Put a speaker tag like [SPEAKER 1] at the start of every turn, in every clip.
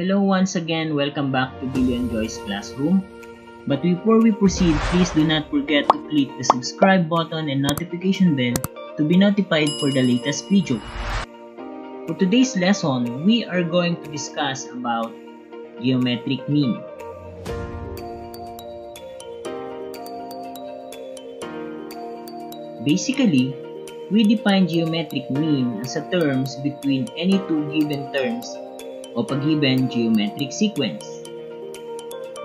[SPEAKER 1] Hello once again, welcome back to Billion Joy's Classroom. But before we proceed, please do not forget to click the subscribe button and notification bell to be notified for the latest video. For today's lesson, we are going to discuss about geometric mean. Basically, we define geometric mean as a terms between any two given terms of a given geometric sequence.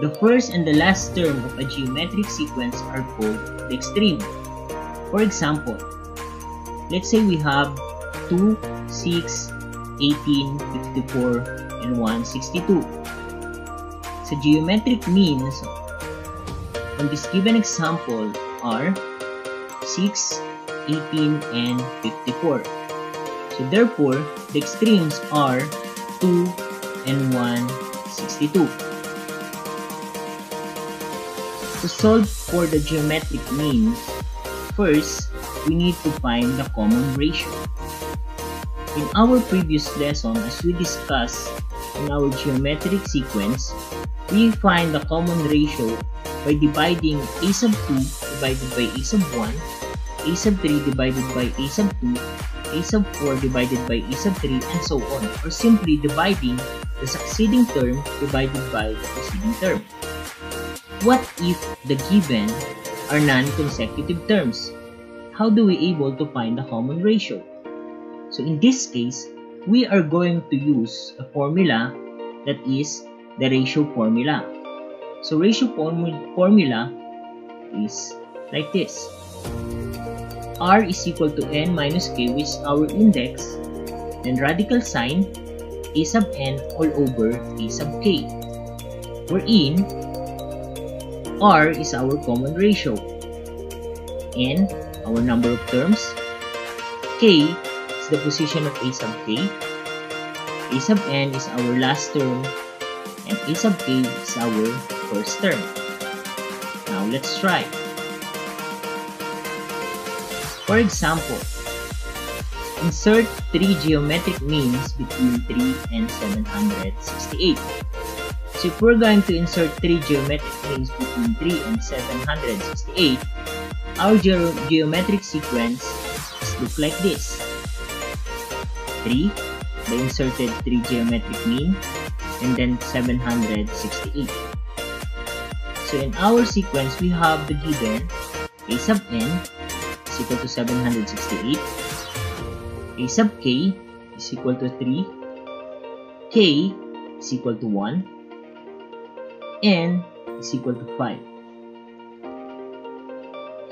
[SPEAKER 1] The first and the last term of a geometric sequence are called the extreme. For example, let's say we have 2, 6, 18, 54, and 162. So geometric means on this given example are 6, 18, and 54. So therefore, the extremes are 2 and 162. To solve for the geometric means, first, we need to find the common ratio. In our previous lesson, as we discussed in our geometric sequence, we find the common ratio by dividing a sub 2 divided by a sub 1, a sub 3 divided by a sub 2, a sub 4 divided by a sub 3 and so on or simply dividing the succeeding term divided by the preceding term. What if the given are non-consecutive terms? How do we able to find the common ratio? So in this case, we are going to use a formula that is the ratio formula. So ratio form formula is like this r is equal to n minus k which is our index then radical sign a sub n all over a sub k wherein r is our common ratio. N our number of terms. K is the position of a sub k. A sub n is our last term and a sub k is our first term. Now let's try. For example, insert three geometric means between 3 and 768. If we're going to insert three geometric means between 3 and 768, our ge geometric sequence look like this. 3, the inserted 3 geometric mean, and then 768. So in our sequence, we have the given a sub n is equal to 768. A sub k is equal to 3. k is equal to 1. N is equal to 5.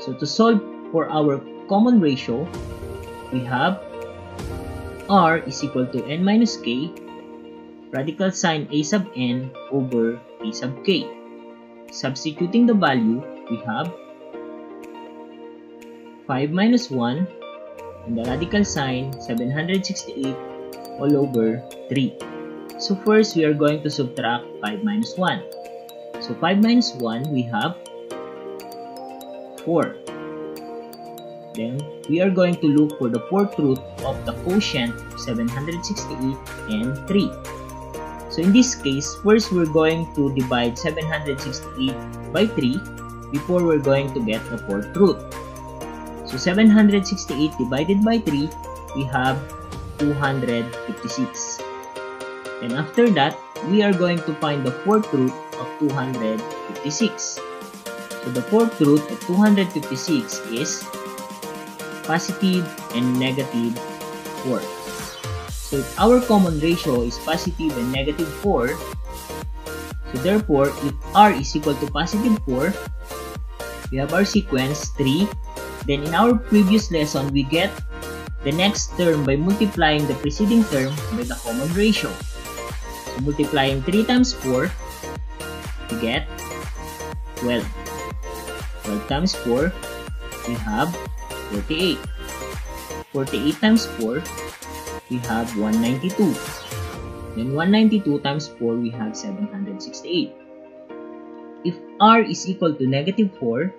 [SPEAKER 1] So to solve for our common ratio, we have r is equal to n minus k radical sign a sub n over a sub k. Substituting the value, we have 5 minus 1 and the radical sign 768 all over 3. So first we are going to subtract 5 minus 1. So 5 minus 1 we have 4. Then we are going to look for the fourth root of the quotient 768 and 3. So in this case, first we're going to divide 768 by 3 before we're going to get the fourth root. So 768 divided by 3, we have 256. And after that, we are going to find the fourth root of 256. So the fourth root of 256 is positive and negative 4. So if our common ratio is positive and negative 4, so therefore, if r is equal to positive 4, we have our sequence 3. Then in our previous lesson, we get the next term by multiplying the preceding term by the common ratio. So multiplying 3 times 4, we get 12. 12 times 4, we have 48. 48 times 4, we have 192. Then 192 times 4, we have 768. If r is equal to negative 4,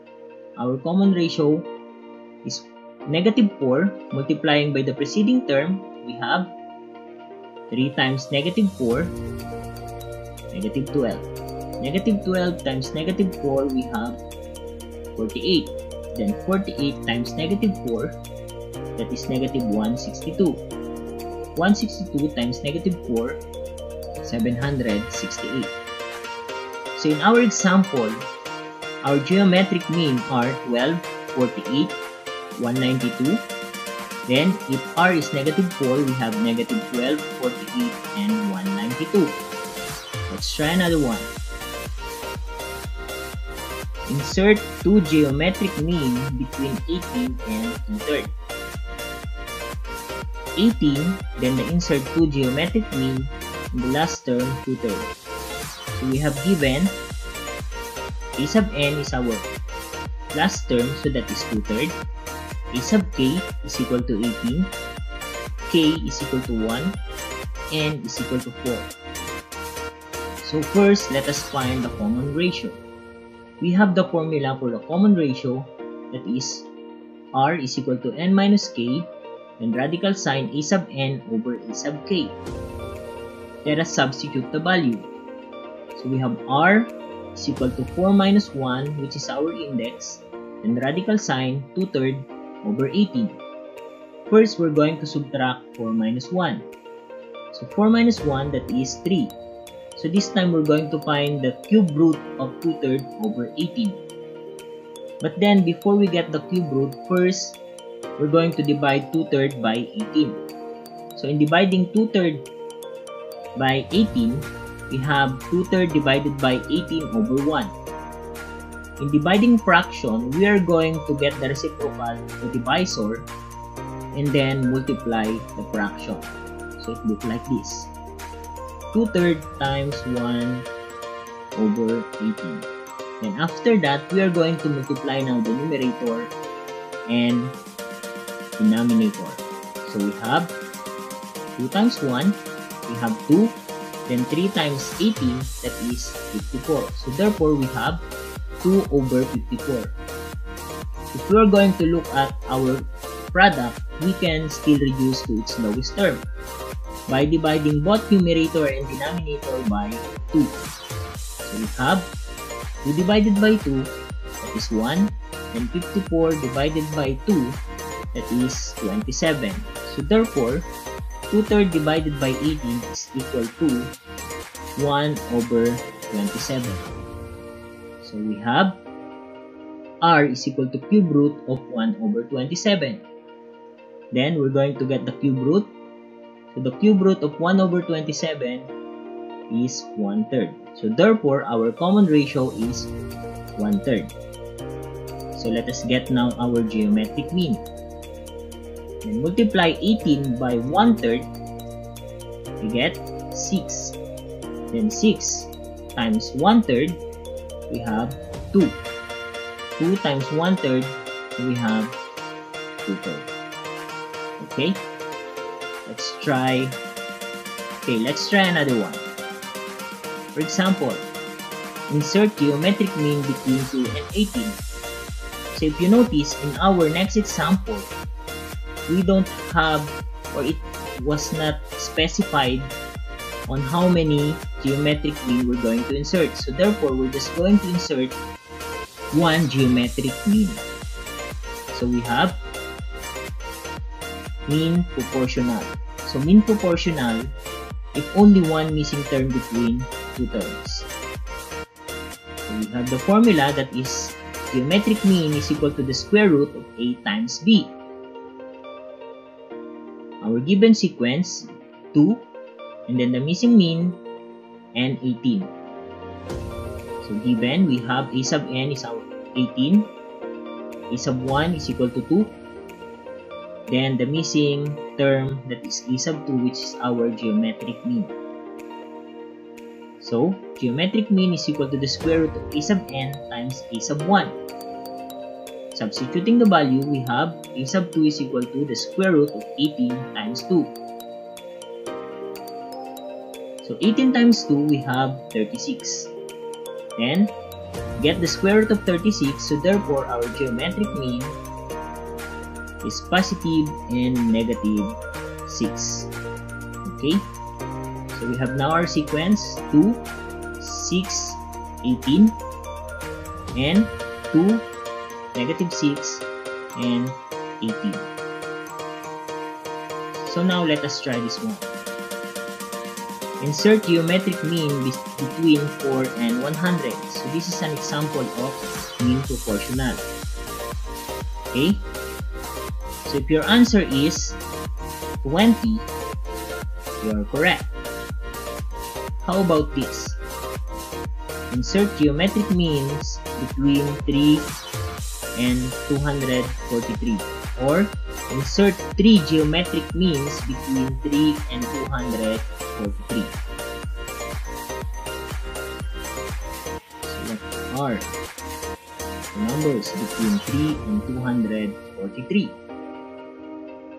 [SPEAKER 1] our common ratio is negative 4 multiplying by the preceding term, we have 3 times negative 4, negative 12. Negative 12 times negative 4, we have 48. Then 48 times negative 4, that is negative 162. 162 times negative 4, 768. So in our example, our geometric mean are 12, 48, 192. Then if r is negative 4, we have negative 12, 48, and 192. Let's try another one. Insert two geometric mean between 18 and 2 third. 18, then the insert two geometric mean in the last term 2 third. So we have given a sub n is our last term, so that is 2 third. A sub k is equal to 18, k is equal to 1, n is equal to 4. So first, let us find the common ratio we have the formula for the common ratio that is r is equal to n minus k and radical sign a sub n over a sub k. Let us substitute the value. So we have r is equal to 4 minus 1 which is our index and radical sign 2 third over 18. First, we're going to subtract 4 minus 1. So 4 minus 1 that is 3. So this time we're going to find the cube root of 2 thirds over 18. But then before we get the cube root, first we're going to divide 2 thirds by 18. So in dividing 2 thirds by 18, we have 2 thirds divided by 18 over 1. In dividing fraction, we are going to get the reciprocal, the divisor, and then multiply the fraction. So it looks like this. 2 thirds times 1 over 18. Then after that, we are going to multiply now the numerator and denominator. So we have 2 times 1, we have 2, then 3 times 18, that is 54. So therefore, we have 2 over 54. If we are going to look at our product, we can still reduce to its lowest term by dividing both numerator and denominator by 2. So we have 2 divided by 2, that is 1, and 54 divided by 2, that is 27. So therefore, 2 thirds divided by 18 is equal to 1 over 27. So we have r is equal to cube root of 1 over 27. Then we're going to get the cube root so the cube root of 1 over 27 is 1 third. So therefore, our common ratio is 1 third. So let us get now our geometric mean. Then multiply 18 by 1 third, we get 6. Then 6 times 1 third, we have 2. 2 times 1 third, we have 2 third. Okay? Let's try, okay, let's try another one. For example, insert geometric mean between 2 and 18. So if you notice, in our next example, we don't have, or it was not specified on how many geometric mean we're going to insert. So therefore, we're just going to insert one geometric mean. So we have mean proportional. So mean proportional if only one missing term between two terms. So we have the formula that is geometric mean is equal to the square root of a times b. Our given sequence 2 and then the missing mean n 18. So given we have a sub n is 18, a sub 1 is equal to 2, then the missing term that is a sub 2 which is our geometric mean. So, geometric mean is equal to the square root of a sub n times a sub 1. Substituting the value, we have a sub 2 is equal to the square root of 18 times 2. So 18 times 2, we have 36. Then, get the square root of 36, so therefore our geometric mean is positive and negative 6. Okay? So we have now our sequence 2, 6, 18, and 2, negative 6, and 18. So now let us try this one. Insert geometric mean between 4 and 100. So this is an example of mean proportional. Okay? So if your answer is 20, you are correct. How about this? Insert geometric means between 3 and 243 or insert 3 geometric means between 3 and 243. Select R. The numbers between 3 and 243.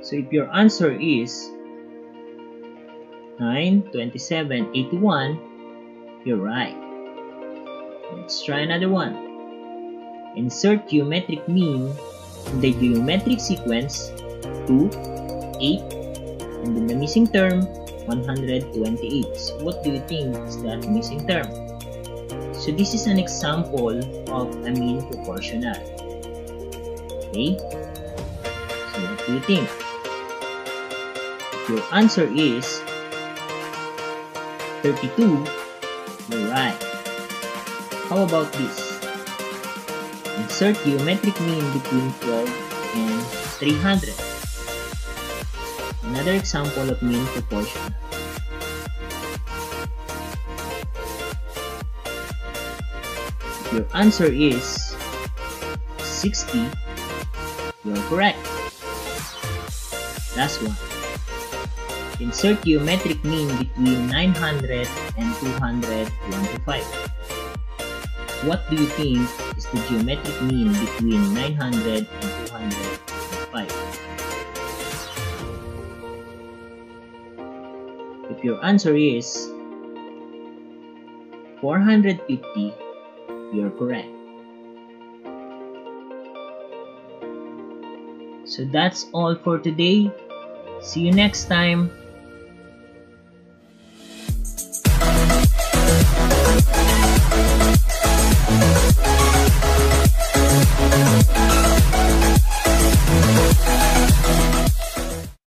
[SPEAKER 1] So if your answer is 9, 27, 81, you're right. Let's try another one. Insert geometric mean in the geometric sequence 2, 8, and then the missing term 128. So what do you think is that missing term? So this is an example of a mean proportional. Okay? So what do you think? Your answer is 32, you're right. How about this? Insert geometric mean between 12 and 300. Another example of mean proportion. Your answer is 60, you are correct. Last one. Insert geometric mean between 900 and 225. What do you think is the geometric mean between 900 and 225? If your answer is 450, you're correct. So that's all for today. See you next time.